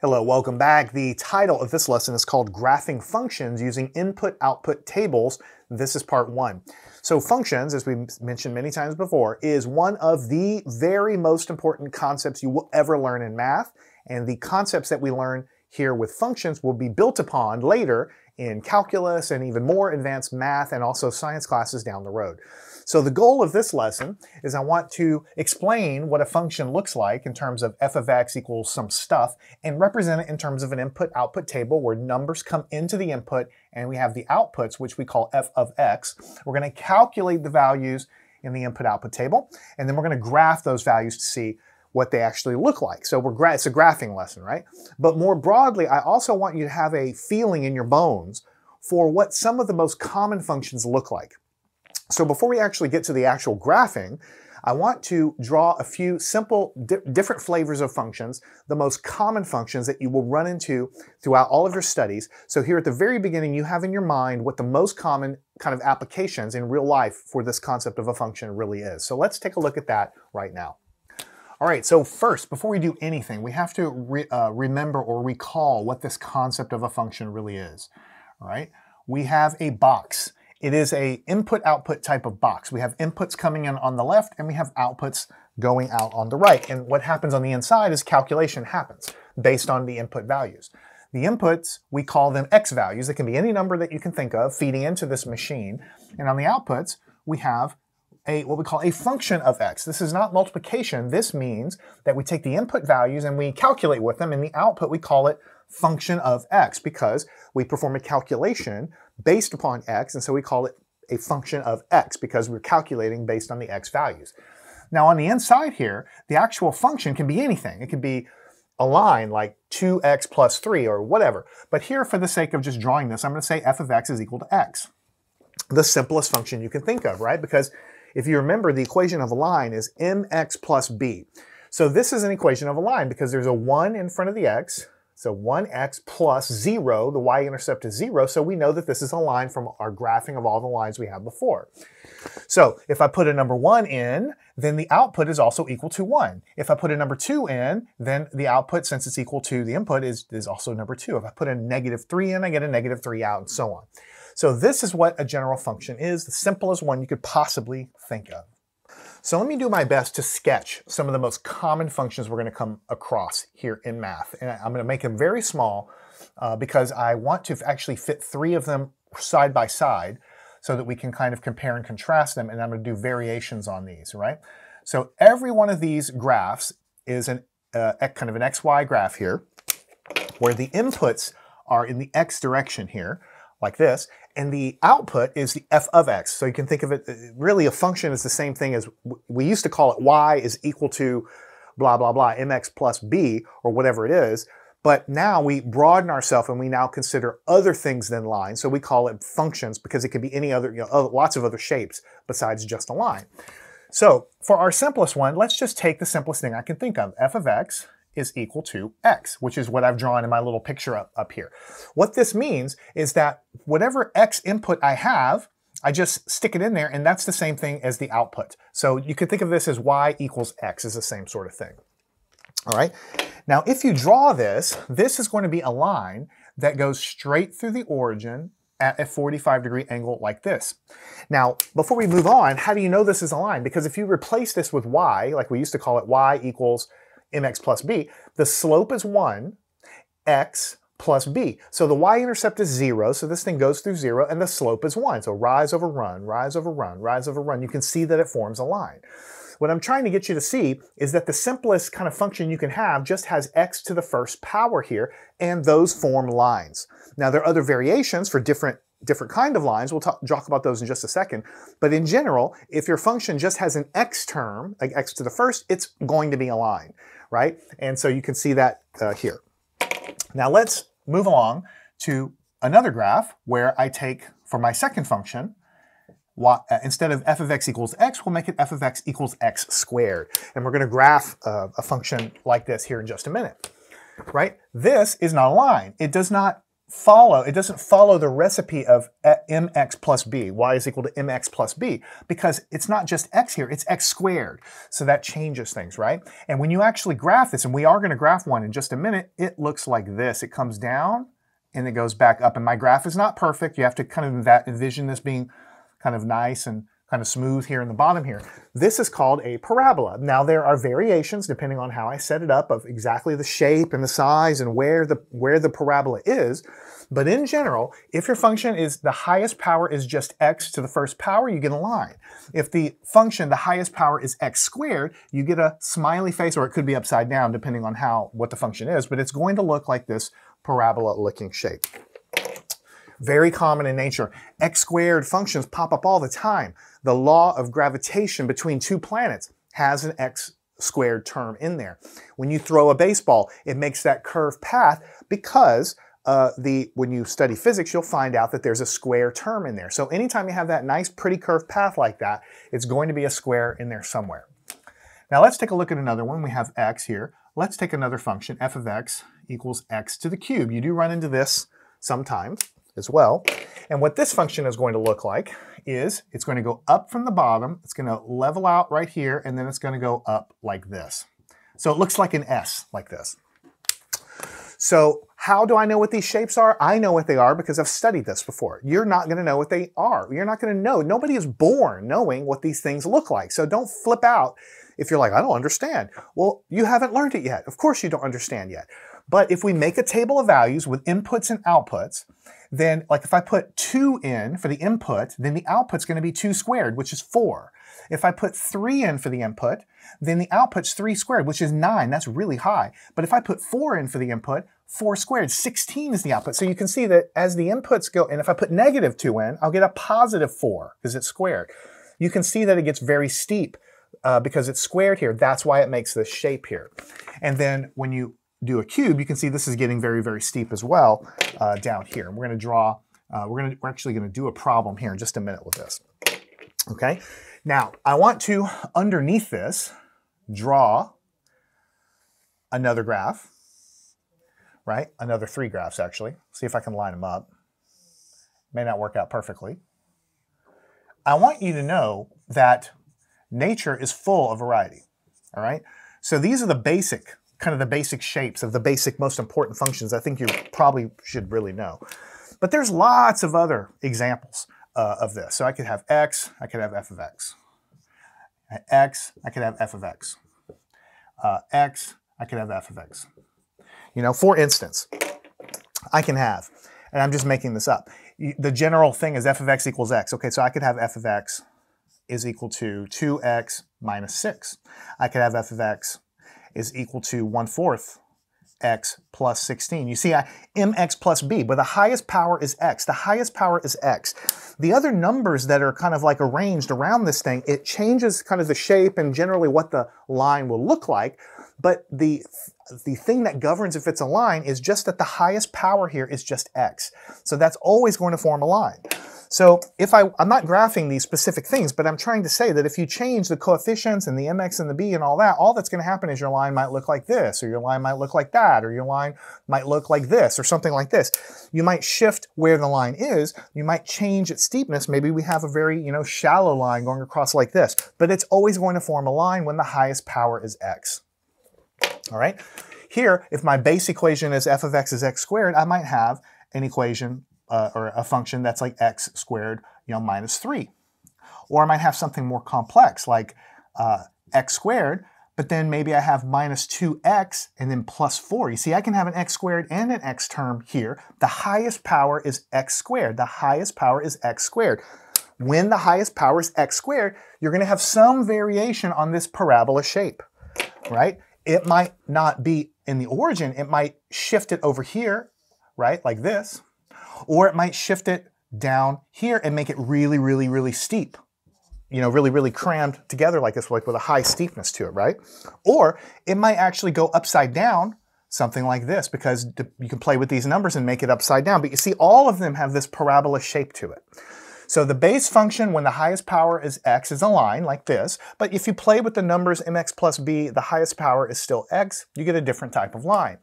Hello, welcome back. The title of this lesson is called Graphing Functions Using Input-Output Tables. This is part one. So functions, as we mentioned many times before, is one of the very most important concepts you will ever learn in math. And the concepts that we learn here with functions will be built upon later in calculus and even more advanced math and also science classes down the road. So the goal of this lesson is I want to explain what a function looks like in terms of f of x equals some stuff and represent it in terms of an input-output table where numbers come into the input and we have the outputs, which we call f of x. We're going to calculate the values in the input-output table, and then we're going to graph those values to see what they actually look like. So we're it's a graphing lesson, right? But more broadly, I also want you to have a feeling in your bones for what some of the most common functions look like. So before we actually get to the actual graphing, I want to draw a few simple di different flavors of functions, the most common functions that you will run into throughout all of your studies. So here at the very beginning, you have in your mind what the most common kind of applications in real life for this concept of a function really is. So let's take a look at that right now. All right, so first, before we do anything, we have to re uh, remember or recall what this concept of a function really is. All right, we have a box. It is a input-output type of box. We have inputs coming in on the left and we have outputs going out on the right. And what happens on the inside is calculation happens based on the input values. The inputs, we call them x values. It can be any number that you can think of feeding into this machine. And on the outputs, we have a what we call a function of x. This is not multiplication. This means that we take the input values and we calculate with them. and the output, we call it function of x because we perform a calculation based upon x, and so we call it a function of x because we're calculating based on the x values. Now on the inside here, the actual function can be anything. It could be a line like 2x plus 3 or whatever. But here, for the sake of just drawing this, I'm going to say f of x is equal to x. The simplest function you can think of, right? Because if you remember, the equation of a line is mx plus b. So this is an equation of a line because there's a 1 in front of the x, so 1x plus 0, the y-intercept is 0, so we know that this is a line from our graphing of all the lines we had before. So if I put a number 1 in, then the output is also equal to 1. If I put a number 2 in, then the output, since it's equal to the input, is, is also number 2. If I put a negative 3 in, I get a negative 3 out, and so on. So this is what a general function is, the simplest one you could possibly think of. So let me do my best to sketch some of the most common functions we're going to come across here in math. And I'm going to make them very small uh, because I want to actually fit three of them side by side so that we can kind of compare and contrast them. And I'm going to do variations on these, right? So every one of these graphs is an uh, kind of an XY graph here where the inputs are in the X direction here like this, and the output is the f of x. So you can think of it, really a function is the same thing as, we used to call it y is equal to blah, blah, blah, mx plus b, or whatever it is. But now we broaden ourselves and we now consider other things than lines. So we call it functions because it can be any other, you know, lots of other shapes besides just a line. So for our simplest one, let's just take the simplest thing I can think of, f of x is equal to x, which is what I've drawn in my little picture up, up here. What this means is that whatever x input I have, I just stick it in there, and that's the same thing as the output. So you could think of this as y equals x is the same sort of thing. All right. Now, if you draw this, this is going to be a line that goes straight through the origin at a 45 degree angle like this. Now, before we move on, how do you know this is a line? Because if you replace this with y, like we used to call it y equals mx plus b, the slope is 1, x plus b. So the y-intercept is 0, so this thing goes through 0, and the slope is 1. So rise over run, rise over run, rise over run. You can see that it forms a line. What I'm trying to get you to see is that the simplest kind of function you can have just has x to the first power here, and those form lines. Now there are other variations for different different kind of lines. We'll talk, talk, about those in just a second. But in general, if your function just has an x term, like x to the first, it's going to be a line right? And so you can see that uh, here. Now let's move along to another graph where I take, for my second function, uh, instead of f of x equals x, we'll make it f of x equals x squared. And we're going to graph uh, a function like this here in just a minute, right? This is not a line. It does not follow, it doesn't follow the recipe of uh, mx plus b, y is equal to mx plus b, because it's not just x here, it's x squared. So that changes things, right? And when you actually graph this, and we are going to graph one in just a minute, it looks like this. It comes down and it goes back up. And my graph is not perfect. You have to kind of envision this being kind of nice and kind of smooth here in the bottom here. This is called a parabola. Now there are variations depending on how I set it up of exactly the shape and the size and where the, where the parabola is. But in general, if your function is the highest power is just x to the first power, you get a line. If the function, the highest power is x squared, you get a smiley face, or it could be upside down depending on how what the function is, but it's going to look like this parabola looking shape. Very common in nature. X squared functions pop up all the time. The law of gravitation between two planets has an X squared term in there. When you throw a baseball, it makes that curved path because uh, the when you study physics, you'll find out that there's a square term in there. So anytime you have that nice, pretty curved path like that, it's going to be a square in there somewhere. Now let's take a look at another one. We have x here. Let's take another function, f of x equals x to the cube. You do run into this sometimes as well. And what this function is going to look like is it's going to go up from the bottom, it's going to level out right here, and then it's going to go up like this. So it looks like an S like this. So how do I know what these shapes are? I know what they are because I've studied this before. You're not going to know what they are. You're not going to know. Nobody is born knowing what these things look like. So don't flip out if you're like, I don't understand. Well, you haven't learned it yet. Of course you don't understand yet. But if we make a table of values with inputs and outputs, then like if I put 2 in for the input, then the output's going to be 2 squared, which is 4. If I put 3 in for the input, then the output's 3 squared, which is 9. That's really high. But if I put 4 in for the input, 4 squared, 16 is the output. So you can see that as the inputs go, and if I put negative 2 in, I'll get a positive 4 because it's squared. You can see that it gets very steep uh, because it's squared here. That's why it makes this shape here. And then when you do a cube, you can see this is getting very, very steep as well uh, down here. And we're going to draw, uh, we're, gonna, we're actually going to do a problem here in just a minute with this. Okay, now I want to, underneath this, draw another graph, right? Another three graphs actually. See if I can line them up. May not work out perfectly. I want you to know that nature is full of variety, all right? So these are the basic kind of the basic shapes of the basic most important functions I think you probably should really know. But there's lots of other examples uh, of this. So I could have x, I could have f of x. x, I could have f of x. Uh, x, I could have f of x. You know, for instance, I can have, and I'm just making this up, the general thing is f of x equals x. Okay, so I could have f of x is equal to 2x minus 6. I could have f of x is equal to 1 fourth x plus 16. You see, I, mx plus b, but the highest power is x. The highest power is x. The other numbers that are kind of like arranged around this thing, it changes kind of the shape and generally what the line will look like, but the the thing that governs if it's a line is just that the highest power here is just x. So that's always going to form a line. So if I, I'm not graphing these specific things, but I'm trying to say that if you change the coefficients and the mx and the b and all that, all that's going to happen is your line might look like this, or your line might look like that, or your line might look like this, or something like this. You might shift where the line is. You might change its steepness. Maybe we have a very, you know, shallow line going across like this, but it's always going to form a line when the highest power is x. All right. Here, if my base equation is f of x is x squared, I might have an equation uh, or a function that's like x squared, you know, minus 3. Or I might have something more complex like uh, x squared, but then maybe I have minus 2x and then plus 4. You see, I can have an x squared and an x term here. The highest power is x squared. The highest power is x squared. When the highest power is x squared, you're going to have some variation on this parabola shape, right? It might not be in the origin. It might shift it over here, right, like this or it might shift it down here and make it really, really, really steep. You know, really, really crammed together like this, like with a high steepness to it, right? Or it might actually go upside down, something like this, because you can play with these numbers and make it upside down. But you see, all of them have this parabola shape to it. So the base function when the highest power is x is a line like this, but if you play with the numbers mx plus b, the highest power is still x, you get a different type of line.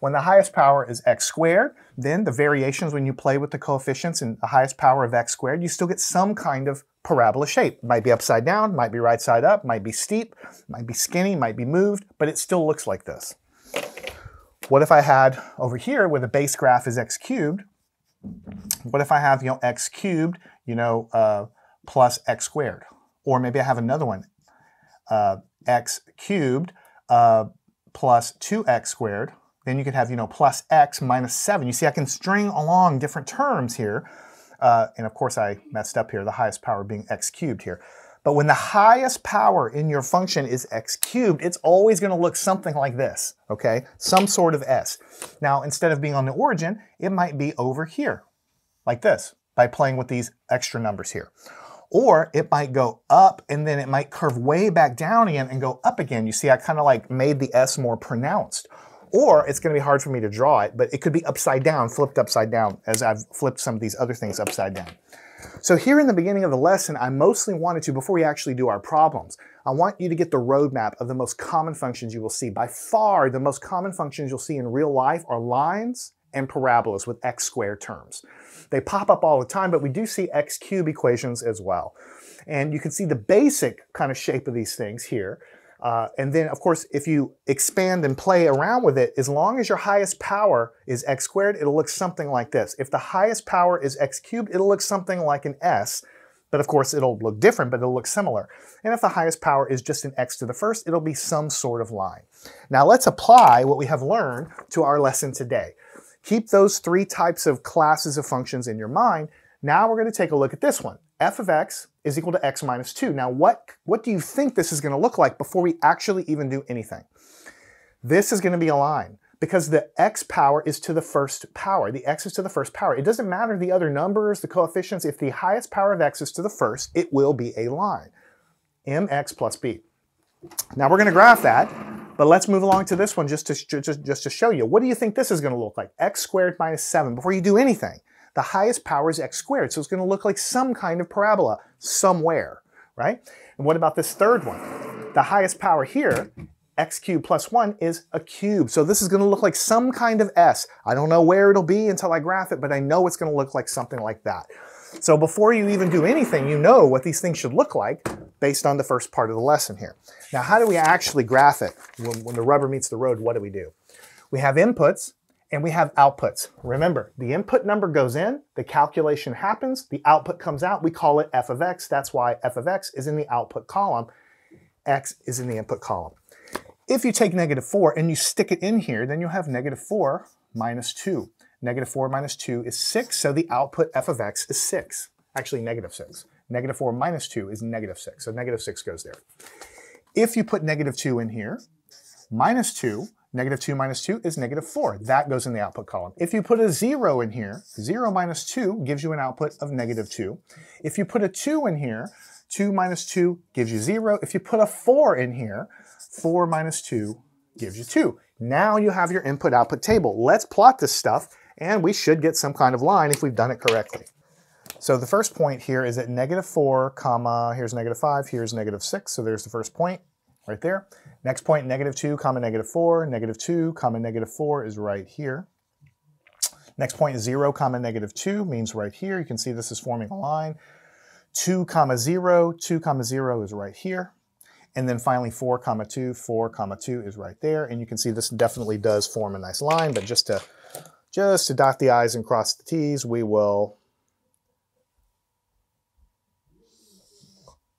When the highest power is x squared, then the variations when you play with the coefficients and the highest power of x squared, you still get some kind of parabola shape. Might be upside down, might be right side up, might be steep, might be skinny, might be moved, but it still looks like this. What if I had over here where the base graph is x cubed, what if I have, you know, x cubed, you know, uh, plus x squared? Or maybe I have another one, uh, x cubed uh, plus 2x squared. Then you could have, you know, plus x minus 7. You see, I can string along different terms here. Uh, and of course, I messed up here, the highest power being x cubed here. But when the highest power in your function is x cubed, it's always going to look something like this, okay? Some sort of s. Now, instead of being on the origin, it might be over here, like this, by playing with these extra numbers here. Or it might go up and then it might curve way back down again and go up again. You see, I kind of like made the S more pronounced. Or it's going to be hard for me to draw it, but it could be upside down, flipped upside down, as I've flipped some of these other things upside down. So here in the beginning of the lesson, I mostly wanted to, before we actually do our problems, I want you to get the roadmap of the most common functions you will see. By far, the most common functions you'll see in real life are lines and parabolas with x squared terms. They pop up all the time, but we do see x cube equations as well. And you can see the basic kind of shape of these things here. Uh, and then, of course, if you expand and play around with it, as long as your highest power is x squared, it'll look something like this. If the highest power is x cubed, it'll look something like an s. But of course, it'll look different, but it'll look similar. And if the highest power is just an x to the first, it'll be some sort of line. Now let's apply what we have learned to our lesson today. Keep those three types of classes of functions in your mind. Now we're going to take a look at this one f of x is equal to x minus 2. Now, what, what do you think this is going to look like before we actually even do anything? This is going to be a line because the x power is to the first power. The x is to the first power. It doesn't matter the other numbers, the coefficients. If the highest power of x is to the first, it will be a line, mx plus b. Now we're going to graph that, but let's move along to this one just to, just, just to show you. What do you think this is going to look like? x squared minus 7 before you do anything the highest power is x squared. So it's going to look like some kind of parabola somewhere, right? And what about this third one? The highest power here, x cubed plus 1, is a cube. So this is going to look like some kind of s. I don't know where it'll be until I graph it, but I know it's going to look like something like that. So before you even do anything, you know what these things should look like based on the first part of the lesson here. Now, how do we actually graph it? When, when the rubber meets the road, what do we do? We have inputs, and we have outputs. Remember, the input number goes in, the calculation happens, the output comes out, we call it f of x. That's why f of x is in the output column, x is in the input column. If you take negative 4 and you stick it in here, then you'll have negative 4 minus 2. Negative 4 minus 2 is 6, so the output f of x is 6. Actually, negative 6. Negative 4 minus 2 is negative 6, so negative 6 goes there. If you put negative 2 in here, minus 2, Negative 2 minus 2 is negative 4. That goes in the output column. If you put a 0 in here, 0 minus 2 gives you an output of negative 2. If you put a 2 in here, 2 minus 2 gives you 0. If you put a 4 in here, 4 minus 2 gives you 2. Now you have your input-output table. Let's plot this stuff, and we should get some kind of line if we've done it correctly. So the first point here is at negative 4, comma, here's negative 5, here's negative 6, so there's the first point right there. Next point, negative 2 comma negative 4. Negative 2 comma negative 4 is right here. Next point, 0 comma negative 2 means right here. You can see this is forming a line. 2 comma 0, 2 comma 0 is right here. And then finally 4 comma 2, 4 comma 2 is right there. And you can see this definitely does form a nice line, but just to, just to dot the I's and cross the T's, we will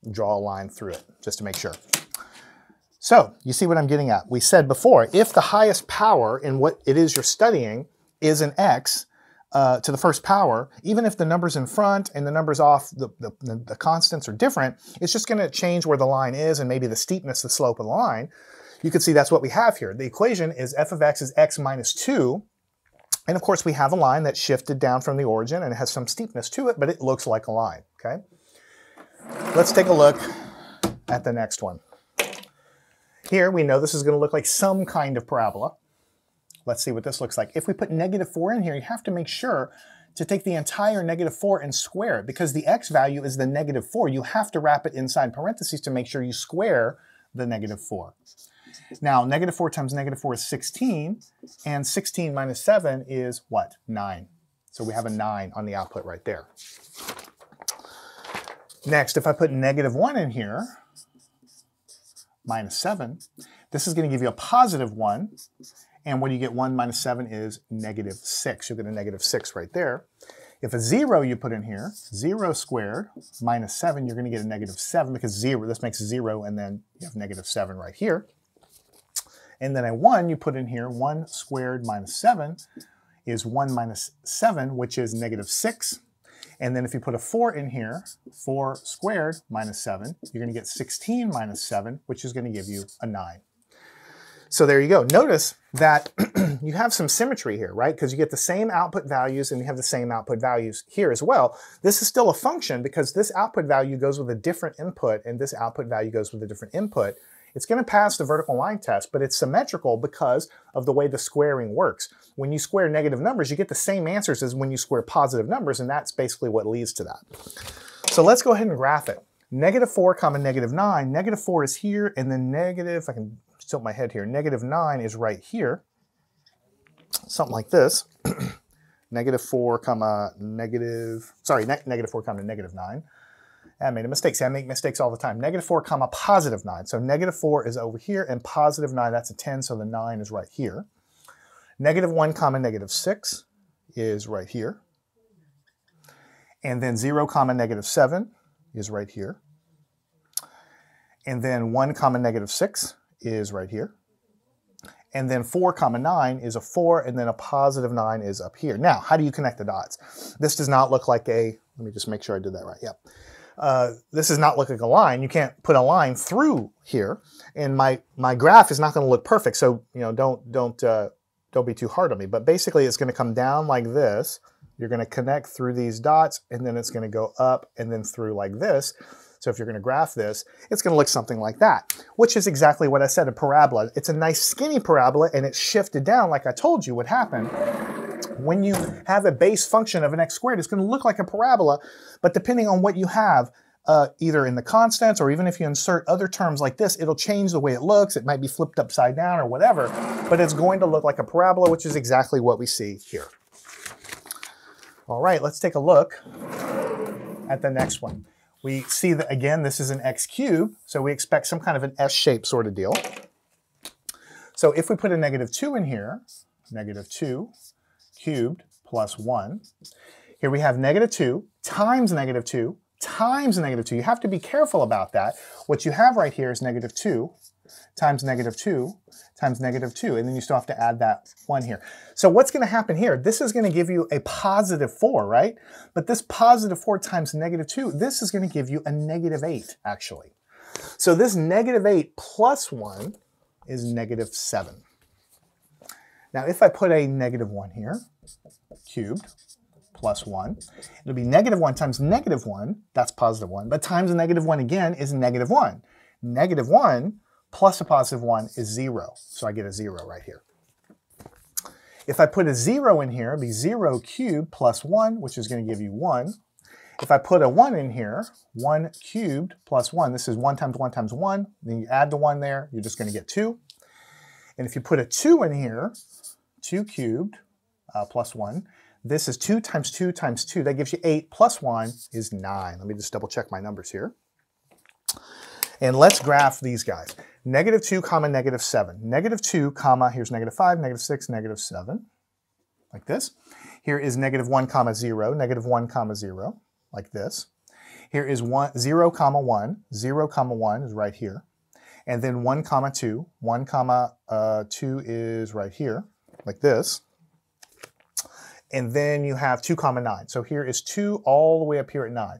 draw a line through it just to make sure. So you see what I'm getting at. We said before, if the highest power in what it is you're studying is an x uh, to the first power, even if the numbers in front and the numbers off, the, the, the constants are different, it's just going to change where the line is and maybe the steepness, the slope of the line. You can see that's what we have here. The equation is f of x is x minus 2. And of course, we have a line that shifted down from the origin and it has some steepness to it, but it looks like a line, okay? Let's take a look at the next one. Here we know this is going to look like some kind of parabola. Let's see what this looks like. If we put negative 4 in here, you have to make sure to take the entire negative 4 and square it because the x value is the negative 4. You have to wrap it inside parentheses to make sure you square the negative 4. Now, negative 4 times negative 4 is 16, and 16 minus 7 is what? 9. So we have a 9 on the output right there. Next, if I put negative 1 in here, minus 7, this is going to give you a positive 1. And when you get 1 minus 7 is negative 6. You'll get a negative 6 right there. If a 0 you put in here, 0 squared minus 7, you're going to get a negative 7 because 0, this makes 0, and then you have negative 7 right here. And then a 1 you put in here, 1 squared minus 7 is 1 minus 7, which is negative 6. And then if you put a 4 in here, 4 squared minus 7, you're going to get 16 minus 7, which is going to give you a 9. So there you go. Notice that you have some symmetry here, right? Because you get the same output values and you have the same output values here as well. This is still a function because this output value goes with a different input and this output value goes with a different input. It's going to pass the vertical line test, but it's symmetrical because of the way the squaring works. When you square negative numbers, you get the same answers as when you square positive numbers, and that's basically what leads to that. So let's go ahead and graph it. Negative 4 comma negative 9. Negative 4 is here, and then negative, I can tilt my head here, negative 9 is right here. Something like this. negative 4 comma negative, sorry, ne negative 4 comma negative 9. I made a mistake. See, I make mistakes all the time. Negative 4 comma positive 9. So negative 4 is over here, and positive 9, that's a 10, so the 9 is right here. Negative 1 comma negative 6 is right here. And then 0 comma negative 7 is right here. And then 1 comma negative 6 is right here. And then 4 comma 9 is a 4, and then a positive 9 is up here. Now, how do you connect the dots? This does not look like a, let me just make sure I did that right. Yep. Uh, this does not look like a line. You can't put a line through here, and my my graph is not going to look perfect. So you know, don't don't uh, don't be too hard on me. But basically, it's going to come down like this. You're going to connect through these dots, and then it's going to go up and then through like this. So if you're going to graph this, it's going to look something like that, which is exactly what I said, a parabola. It's a nice skinny parabola, and it's shifted down like I told you would happen when you have a base function of an x squared, it's going to look like a parabola, but depending on what you have, uh, either in the constants or even if you insert other terms like this, it'll change the way it looks. It might be flipped upside down or whatever, but it's going to look like a parabola, which is exactly what we see here. All right, let's take a look at the next one. We see that, again, this is an x cubed, so we expect some kind of an s shape sort of deal. So if we put a negative 2 in here, negative 2 cubed plus 1. Here we have negative 2 times negative 2 times negative 2. You have to be careful about that. What you have right here is negative 2 times negative 2 times negative 2, and then you still have to add that 1 here. So what's going to happen here? This is going to give you a positive 4, right? But this positive 4 times negative 2, this is going to give you a negative 8, actually. So this negative 8 plus 1 is negative 7. Now if I put a negative 1 here, cubed, plus 1. It'll be negative 1 times negative 1, that's positive 1, but times a negative 1 again is negative 1. Negative 1 plus a positive 1 is 0, so I get a 0 right here. If I put a 0 in here, it'll be 0 cubed plus 1, which is going to give you 1. If I put a 1 in here, 1 cubed plus 1, this is 1 times 1 times 1, then you add the 1 there, you're just going to get 2. And if you put a 2 in here, 2 cubed uh, plus 1, this is 2 times 2 times 2. That gives you 8 plus 1 is 9. Let me just double check my numbers here. And let's graph these guys. Negative 2 comma negative 7. Negative 2 comma, here's negative 5, negative 6, negative 7, like this. Here is negative 1 comma 0, negative 1 comma 0, like this. Here is one, 0 comma 1, 0 comma 1 is right here. And then 1 comma 2, 1 comma uh, 2 is right here, like this and then you have 2 comma 9. So here is 2 all the way up here at 9.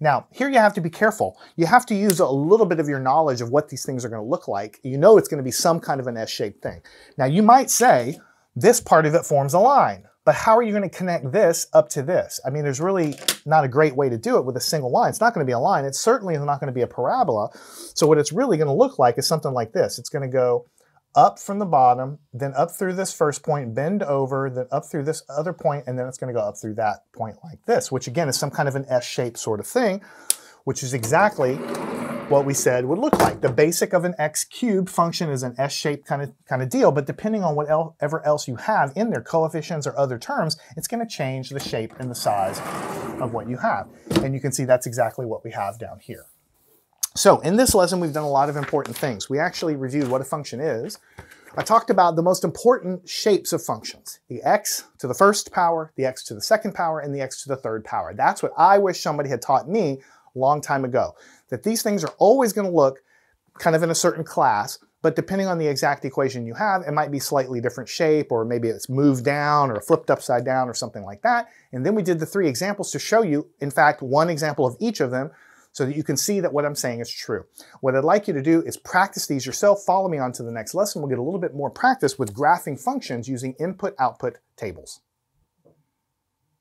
Now, here you have to be careful. You have to use a little bit of your knowledge of what these things are going to look like. You know it's going to be some kind of an S-shaped thing. Now, you might say this part of it forms a line, but how are you going to connect this up to this? I mean, there's really not a great way to do it with a single line. It's not going to be a line. It certainly is not going to be a parabola. So what it's really going to look like is something like this. It's going to go up from the bottom, then up through this first point, bend over, then up through this other point, and then it's going to go up through that point like this, which again is some kind of an S-shaped sort of thing, which is exactly what we said would look like. The basic of an x cubed function is an s-shaped kind of, kind of deal, but depending on whatever else you have in there, coefficients or other terms, it's going to change the shape and the size of what you have. And you can see that's exactly what we have down here. So in this lesson, we've done a lot of important things. We actually reviewed what a function is. I talked about the most important shapes of functions, the x to the first power, the x to the second power, and the x to the third power. That's what I wish somebody had taught me a long time ago, that these things are always going to look kind of in a certain class, but depending on the exact equation you have, it might be slightly different shape, or maybe it's moved down or flipped upside down or something like that. And then we did the three examples to show you, in fact, one example of each of them so that you can see that what I'm saying is true. What I'd like you to do is practice these yourself. Follow me on to the next lesson. We'll get a little bit more practice with graphing functions using input-output tables.